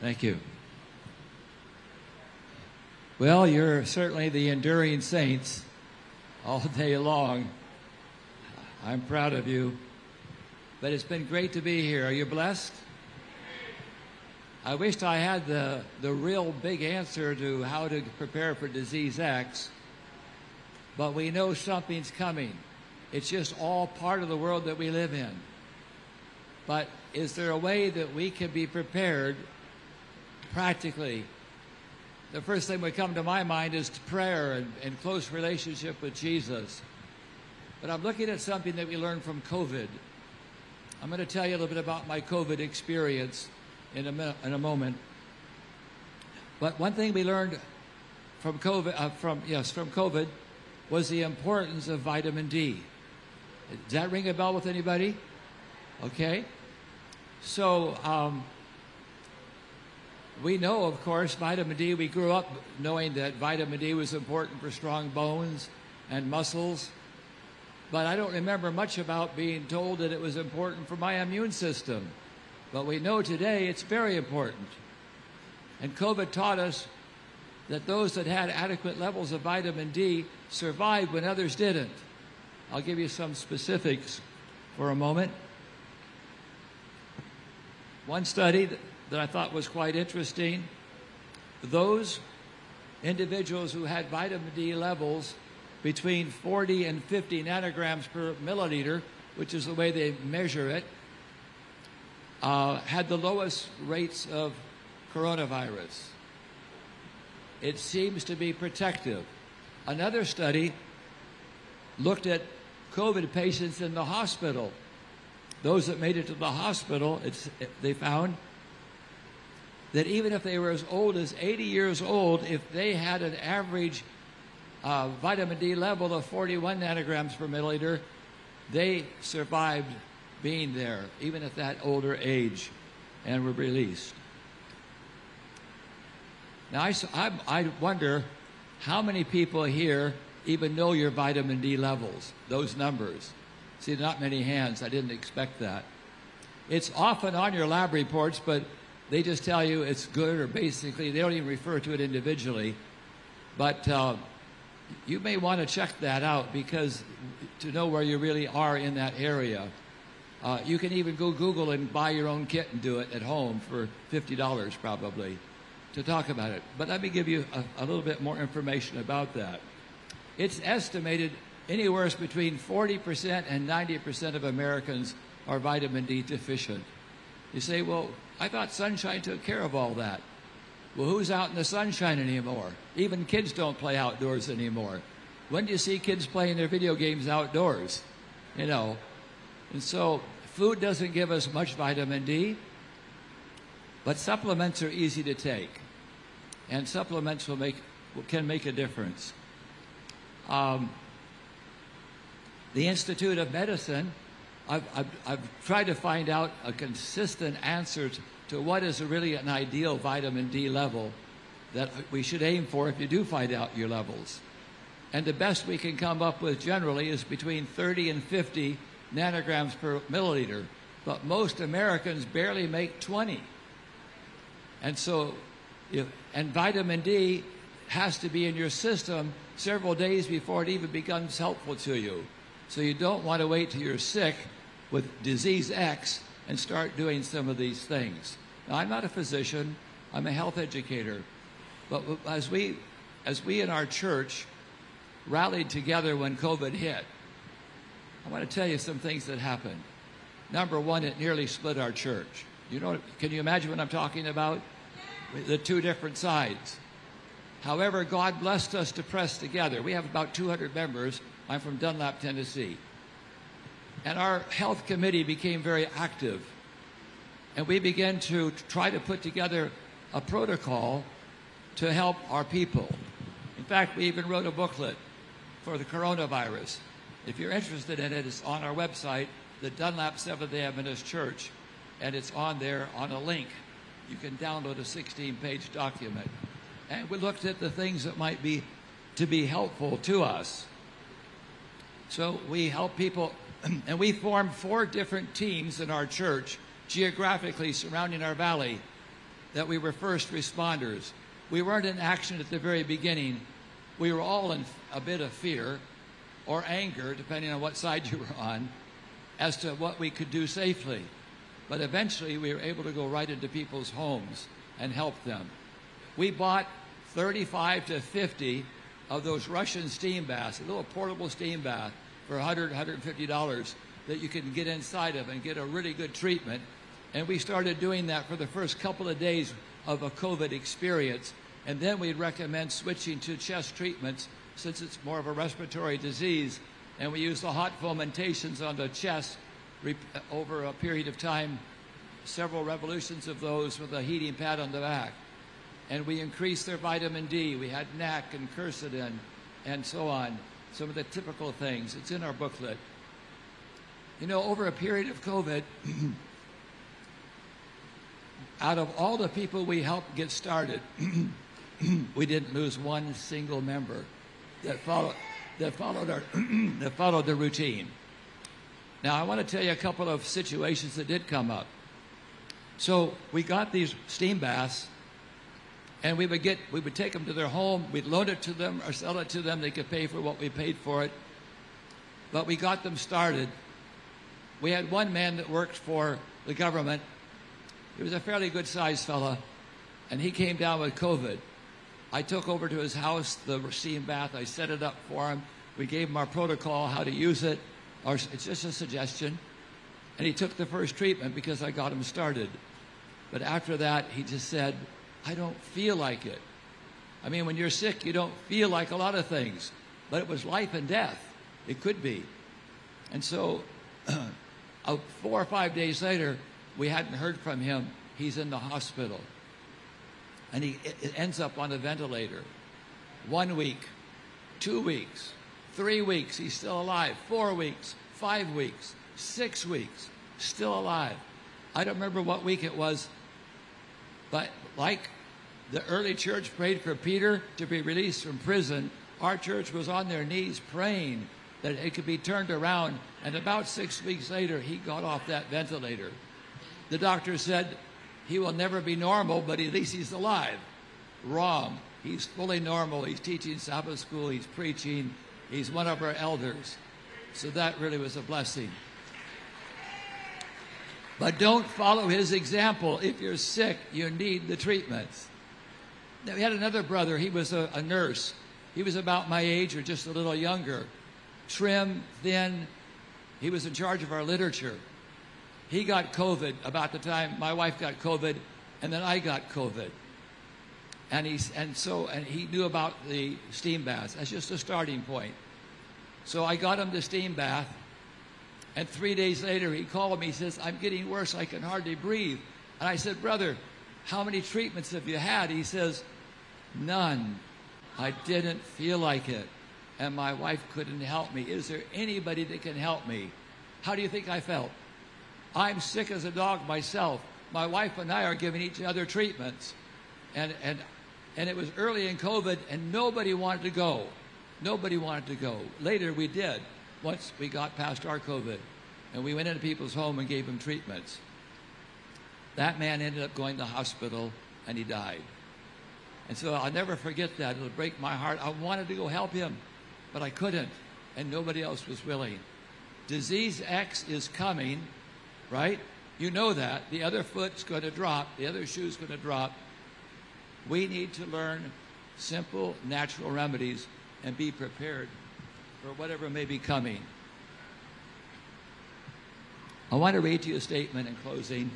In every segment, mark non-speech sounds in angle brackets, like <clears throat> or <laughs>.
Thank you. Well, you're certainly the enduring saints all day long. I'm proud of you. But it's been great to be here. Are you blessed? I wished I had the, the real big answer to how to prepare for disease X, but we know something's coming. It's just all part of the world that we live in. But is there a way that we can be prepared practically? The first thing that come to my mind is prayer and, and close relationship with Jesus. But I'm looking at something that we learned from COVID. I'm going to tell you a little bit about my COVID experience in a, in a moment. But one thing we learned from COVID, uh, from yes, from COVID, was the importance of vitamin D. Does that ring a bell with anybody? Okay. So um, we know, of course, vitamin D. We grew up knowing that vitamin D was important for strong bones and muscles. But I don't remember much about being told that it was important for my immune system. But we know today it's very important. And COVID taught us that those that had adequate levels of vitamin D survived when others didn't. I'll give you some specifics for a moment. One study that I thought was quite interesting those individuals who had vitamin D levels between 40 and 50 nanograms per milliliter, which is the way they measure it, uh, had the lowest rates of coronavirus. It seems to be protective. Another study looked at COVID patients in the hospital. Those that made it to the hospital, they found that even if they were as old as 80 years old, if they had an average uh, vitamin D level of 41 nanograms per milliliter, they survived being there, even at that older age, and were released. Now, I, I, I wonder how many people here even know your vitamin D levels, those numbers. See, not many hands. I didn't expect that. It's often on your lab reports, but they just tell you it's good, or basically, they don't even refer to it individually. But uh, you may want to check that out because to know where you really are in that area. Uh, you can even go Google and buy your own kit and do it at home for $50 probably to talk about it. But let me give you a, a little bit more information about that. It's estimated anywhere between 40% and 90% of Americans are vitamin D deficient. You say, well, I thought sunshine took care of all that. Well, who's out in the sunshine anymore? Even kids don't play outdoors anymore. When do you see kids playing their video games outdoors? You know, and so food doesn't give us much vitamin D, but supplements are easy to take. And supplements will make, can make a difference. Um, the Institute of Medicine, I've, I've, I've, tried to find out a consistent answer to, what is really an ideal vitamin D level that we should aim for if you do find out your levels. And the best we can come up with generally is between 30 and 50 nanograms per milliliter, but most Americans barely make 20. And so, if, and vitamin D has to be in your system several days before it even becomes helpful to you. So you don't want to wait till you're sick with disease X and start doing some of these things. Now, I'm not a physician, I'm a health educator. But as we, as we in our church rallied together when COVID hit, I want to tell you some things that happened. Number one, it nearly split our church. You know, can you imagine what I'm talking about? The two different sides. However, God blessed us to press together. We have about 200 members. I'm from Dunlap, Tennessee. And our health committee became very active. And we began to try to put together a protocol to help our people. In fact, we even wrote a booklet for the coronavirus if you're interested in it, it's on our website, the Dunlap Seventh day Adventist Church, and it's on there on a link. You can download a 16 page document. And we looked at the things that might be to be helpful to us. So we help people, and we formed four different teams in our church geographically surrounding our valley. that we were first responders. We weren't in action at the very beginning. We were all in a bit of fear or anger, depending on what side you were on, as to what we could do safely. But eventually, we were able to go right into people's homes and help them. We bought 35 to 50 of those Russian steam baths, a little portable steam bath for 100, 150 dollars that you can get inside of and get a really good treatment. And we started doing that for the first couple of days of a COVID experience. And then we'd recommend switching to chest treatments since it's more of a respiratory disease. And we use the hot fomentations on the chest over a period of time, several revolutions of those with a heating pad on the back. And we increased their vitamin D. We had NAC and quercetin and so on. Some of the typical things. It's in our booklet. You know, over a period of COVID, <clears throat> out of all the people we helped get started, <clears throat> we didn't lose one single member that followed that followed our <clears throat> that followed the routine. Now I want to tell you a couple of situations that did come up. So we got these steam baths, and we would get we would take them to their home, we'd loan it to them or sell it to them. They could pay for what we paid for it. But we got them started. We had one man that worked for the government. He was a fairly good sized fella, and he came down with COVID. I took over to his house the steam bath. I set it up for him. We gave him our protocol, how to use it. Or it's just a suggestion. And he took the first treatment because I got him started. But after that, he just said, I don't feel like it. I mean, when you're sick, you don't feel like a lot of things. But it was life and death. It could be. And so, <clears throat> uh, four or five days later, we hadn't heard from him. He's in the hospital and he ends up on a ventilator. One week, two weeks, three weeks, he's still alive. Four weeks, five weeks, six weeks, still alive. I don't remember what week it was, but like the early church prayed for Peter to be released from prison, our church was on their knees praying that it could be turned around. And about six weeks later, he got off that ventilator. The doctor said, he will never be normal, but at least he's alive. Wrong. He's fully normal. He's teaching Sabbath school. He's preaching. He's one of our elders. So that really was a blessing. But don't follow his example. If you're sick, you need the treatments. Now, we had another brother. He was a, a nurse. He was about my age or just a little younger. Trim, thin. He was in charge of our literature. He got COVID about the time my wife got COVID, and then I got COVID. And he's and so and he knew about the steam baths. That's just a starting point. So I got him the steam bath, and three days later he called me. He says, "I'm getting worse. I can hardly breathe." And I said, "Brother, how many treatments have you had?" He says, "None. I didn't feel like it, and my wife couldn't help me. Is there anybody that can help me?" How do you think I felt? I'm sick as a dog myself. My wife and I are giving each other treatments. And, and, and it was early in COVID, and nobody wanted to go. Nobody wanted to go. Later, we did once we got past our COVID. And we went into people's home and gave them treatments. That man ended up going to hospital, and he died. And so I'll never forget that. It'll break my heart. I wanted to go help him, but I couldn't, and nobody else was willing. Disease X is coming right? You know that. The other foot's going to drop, the other shoe's going to drop. We need to learn simple, natural remedies and be prepared for whatever may be coming. I want to read to you a statement in closing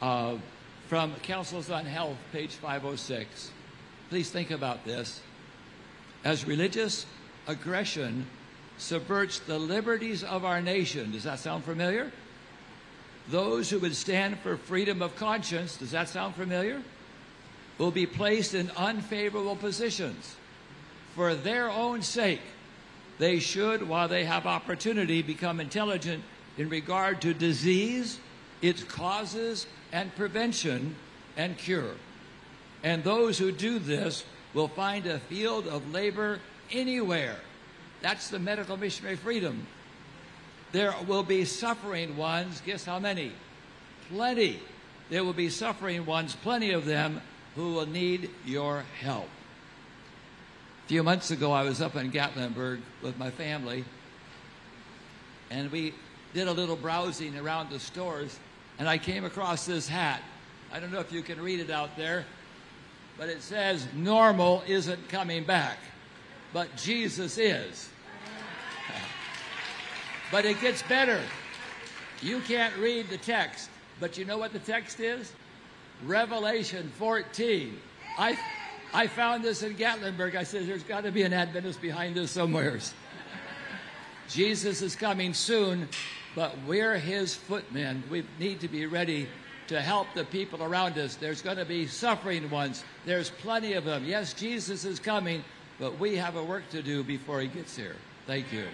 uh, from Counsels on Health, page 506. Please think about this. As religious aggression subverts the liberties of our nation. Does that sound familiar? Those who would stand for freedom of conscience, does that sound familiar? Will be placed in unfavorable positions. For their own sake, they should, while they have opportunity, become intelligent in regard to disease, its causes, and prevention and cure. And those who do this will find a field of labor anywhere that's the medical missionary freedom. There will be suffering ones. Guess how many? Plenty. there will be suffering ones, plenty of them, who will need your help. A few months ago, I was up in Gatlinburg with my family, and we did a little browsing around the stores, and I came across this hat. I don't know if you can read it out there, but it says, Normal isn't coming back, but Jesus is. <laughs> But it gets better. You can't read the text, but you know what the text is? Revelation 14. I, I found this in Gatlinburg. I said, there's got to be an Adventist behind this somewheres. <laughs> Jesus is coming soon, but we're his footmen. We need to be ready to help the people around us. There's going to be suffering ones. There's plenty of them. Yes, Jesus is coming, but we have a work to do before he gets here. Thank you.